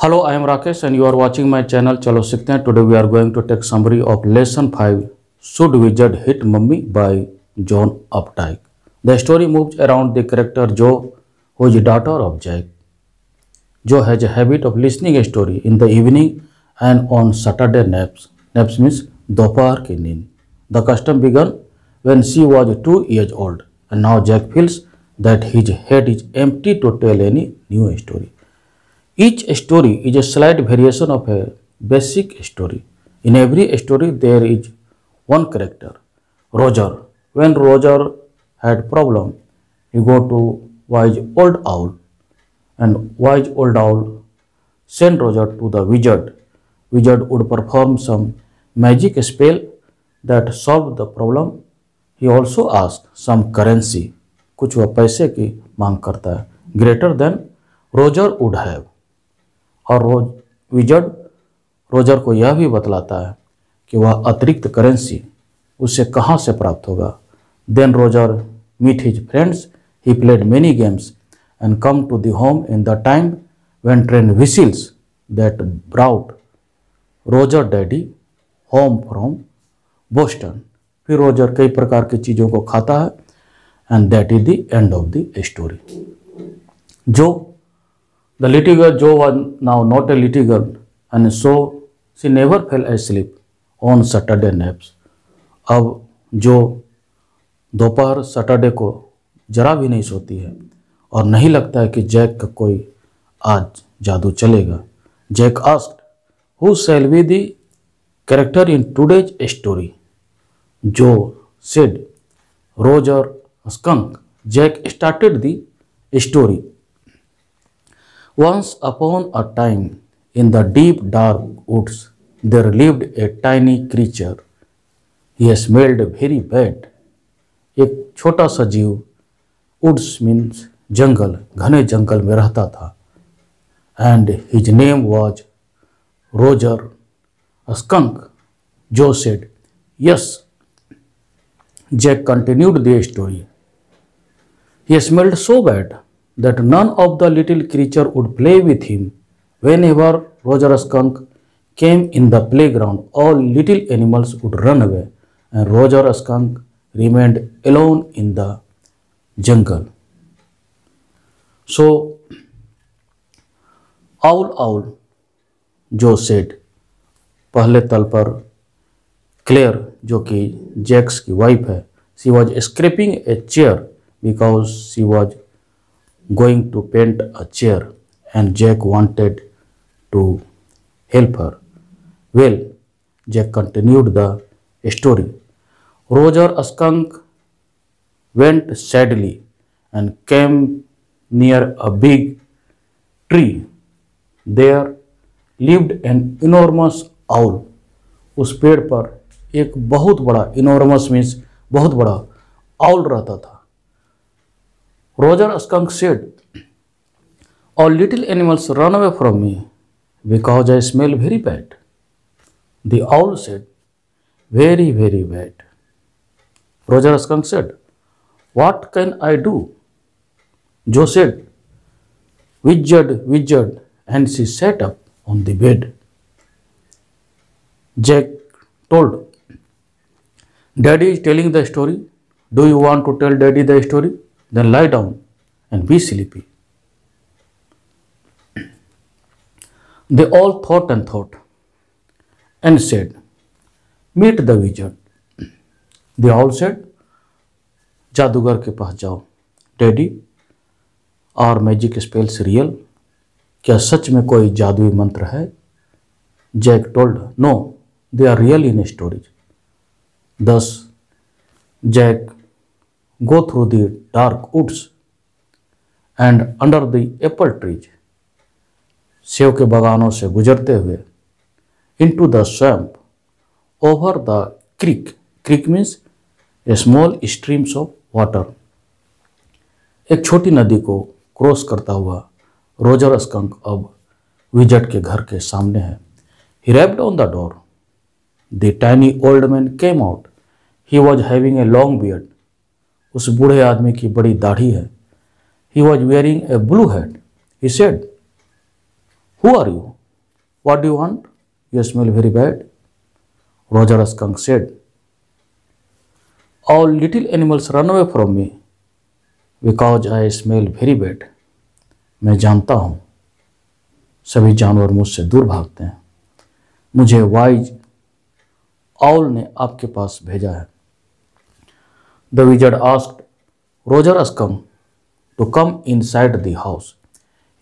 Hello, I am Rakesh and you are watching my channel Chalo Sikhte hain. Today we are going to take summary of lesson 5 Should Wizard Hit Mummy by John Updike. The story moves around the character Joe who is the daughter of Jack. Joe has a habit of listening a story in the evening and on Saturday naps. Naps means dopar ki neend. The custom began when she was 2 years old and now Jack feels that his head is empty to tell any new story. Each story is a slight variation of a basic story. In every story, there is one character, Roger. When Roger had problem, he go to wise old owl, and wise old owl sent Roger to the wizard. Wizard would perform some magic spell that solved the problem. He also asked some currency, कुछ वह पैसे की मांग करता है greater then Roger would have और रोज wizard Roger को यह भी बतलाता है कि वह अतिरिक्त करेंसी उसे कहाँ से प्राप्त होगा? Then Roger meet his friends he played many games and come to the home in the time when train whistles that brought Roger daddy home from Boston फिर रोजर कई प्रकार की चीज़ों को खाता है and that is the end of the story जो The little girl Joe was now not a little girl, and so she never fell asleep on Saturday naps. अब जो दोपहर सैटरडे को जरा भी नहीं सोती है और नहीं लगता है कि जैक का कोई आज जादू चलेगा। Jack asked who shall be the character in today's story Joe said Roger skunk Jack started the story Once upon a time, in the deep dark woods, there lived a tiny creature. He smelled very bad. एक छोटा सा जीव woods means जंगल घने जंगल में रहता था and his name was Roger skunk Joe said yes Jack continued the story he smelled so bad that none of the little creature would play with him. Whenever Roger Skunk came in the playground, all little animals would run away, and Roger Skunk remained alone in the jungle. So, owl owl, Joe said पहले तल पर Clare जो कि Jack's की wife है she was scraping a chair because she was going to paint a chair and Jack wanted to help her. Well, Jack continued the story. Roger Skunk went sadly and came near a big tree. There lived an enormous owl. उस पेड़ पर एक बहुत बड़ा इनोरमस means बहुत बड़ा owl रहता था Roger skunk said, All little animals run away from me because I smell very bad. The owl said, Very, very bad. Roger skunk said, What can I do? Joe said, Wizard, wizard, and she sat up on the bed. Jack told, Daddy is telling the story. Do you want to tell Daddy the story? Then lie down and be sleepy. They all thought and thought and said, Meet the wizard. They all said, जादूगर के पास जाओ daddy और magic spells real क्या सच में कोई जादुई मंत्र है Jack told no they are real in stories दस Jack go through the dark woods and under the apple trees सेव के बगानों से गुजरते हुए into the swamp, over the creek. Creek means a small streams of water. एक छोटी नदी को क्रॉस करता हुआ रोजर स्कंक अब विजट के घर के सामने है। He rapped on the door the tiny old man came out he was having a long beard उस बूढ़े आदमी की बड़ी दाढ़ी है। He was wearing a blue hat he said who are you what do want you smell very bad Roger skunk said all little animals run away from me because I smell very bad मैं जानता हूँ। सभी जानवर मुझसे दूर भागते हैं। मुझे वाइज ऑल ने आपके पास भेजा है। Asked Roger skunk to come inside the house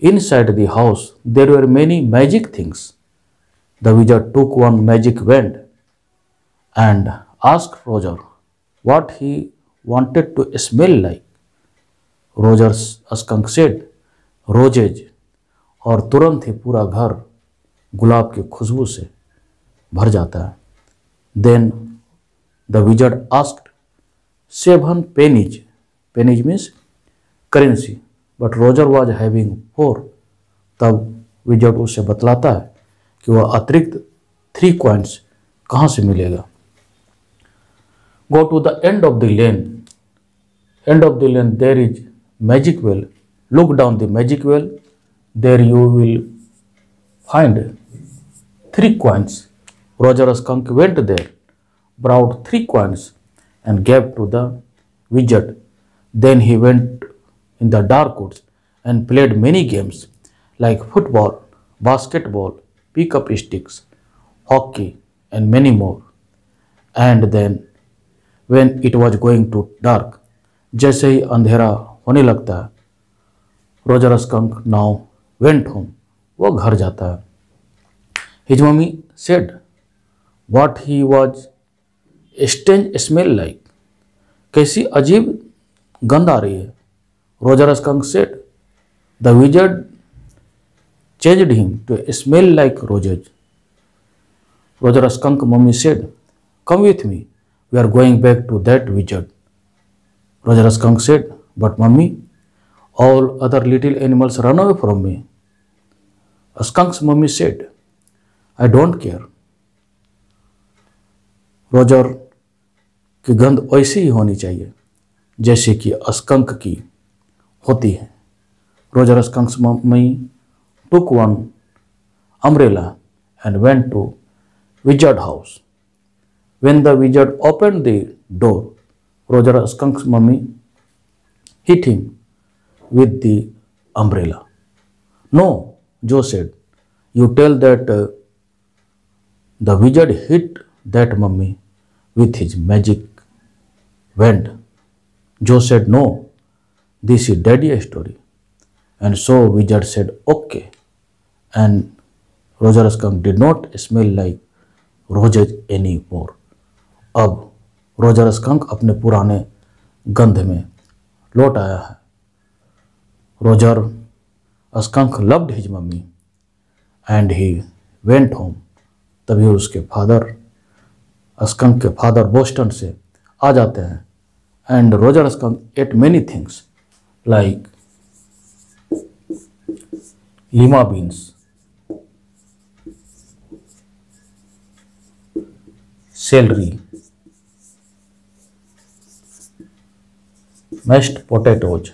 inside the house there were many magic things the wizard took one magic wand and ask Roger what he wanted to smell like. Roger skunk said roses और तुरंत ही पूरा घर गुलाब की खुशबू से भर जाता है. Then the wizard asked seven pennies. Pennies means currency but Roger was having four तब विजट उसे बतलाता है कि वह अतिरिक्त थ्री क्वाइंट्स कहाँ से मिलेगा। Go to the end of the lane end of the lane there is magic well look down the magic well there you will find three coins Roger skunk went there brought three coins and gave to the wizard then he went in the dark woods and played many games like football basketball pick up sticks hockey and many more and then when it was going to dark जैसे ही अंधेरा होने लगता है Roger skunk now went home वो घर जाता है his mummy said what he was strange smell like कैसी अजीब गंध आ रही है। Roger skunk said. The wizard changed him to smell like roses. Roger skunk mummy said come with me we are going back to that wizard Roger skunk said but mummy all other little animals run away from me skunks mummy said I don't care Roger कि गंध ऐसी ही होनी चाहिए, जैसे कि अस्कंक की होती है। Roger skunk mummy took one, umbrella and went to wizard house when the wizard open the door Roger skunk mummy hit him with the umbrella no Joe said you tell that the wizard hit that mummy with his magic wand. Joe said, no, this is daddy story. And so wizard said, okay. And Roger Skunk did not smell like roses anymore. अब Roger skunk अपने पुराने गंध में लौट आया है Roger Skunk loved his mommy and he went home तभी उसके फादर स्कंक के फादर बोस्टन से आ जाते हैं। And Roger skunk ate many things like lima beans celery, mashed potatoes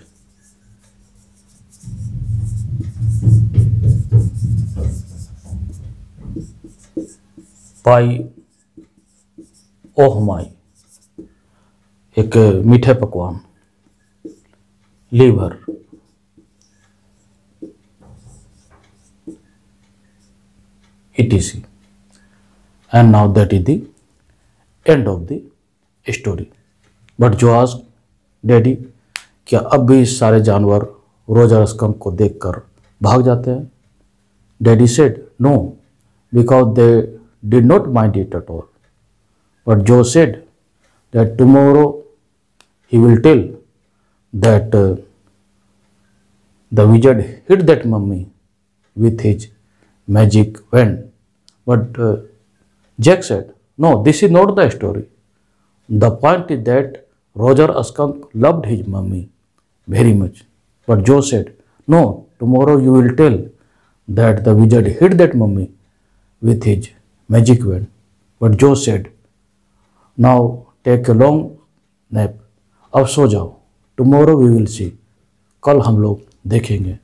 pie oh my एक मीठे पकवान, liver. Etc and now that is the end of the story. But जो आज डैडी क्या अब भी सारे जानवर रोजा रस्कम को देखकर भाग जाते हैं? Daddy said no because they did not mind it at all but Joe said that he will tell that uh, the wizard hit that mummy with his magic wand. But uh, Jack said, no, this is not the story. The point is that Roger Skunk loved his mummy very much. But Joe said, no, tomorrow you will tell that the wizard hit that mummy with his magic wand. But Joe said, now take a long nap अब सो जाओ। Tomorrow we will see कल हम लोग देखेंगे।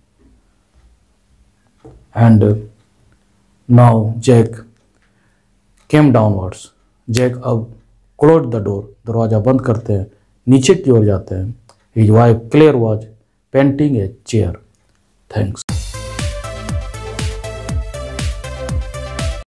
And now Jack came downwards Jack अब close the door दरवाज़ा बंद करते हैं, नीचे की ओर जाते हैं। His wife Claire was painting a chair thanks